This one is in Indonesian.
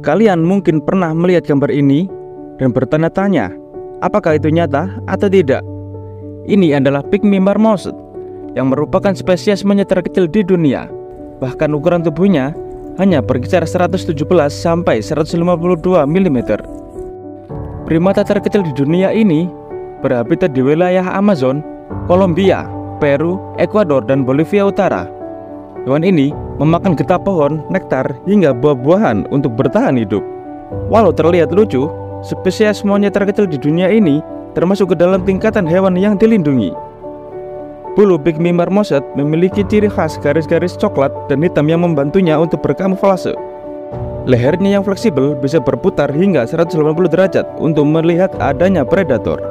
Kalian mungkin pernah melihat gambar ini dan bertanya-tanya, apakah itu nyata atau tidak? Ini adalah pygmy marmoset yang merupakan spesies monyet terkecil di dunia. Bahkan ukuran tubuhnya hanya berkisar 117 sampai 152 mm. Primata terkecil di dunia ini berhabitat di wilayah Amazon, Kolombia, Peru, Ekuador, dan Bolivia Utara. Hewan ini memakan getah pohon, nektar, hingga buah-buahan untuk bertahan hidup. Walau terlihat lucu, spesies monyet terkecil di dunia ini termasuk ke dalam tingkatan hewan yang dilindungi. Bulu pygmy marmoset memiliki ciri khas garis-garis coklat dan hitam yang membantunya untuk berkamuflase. Lehernya yang fleksibel bisa berputar hingga 180 derajat untuk melihat adanya predator.